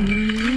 Mm-hmm.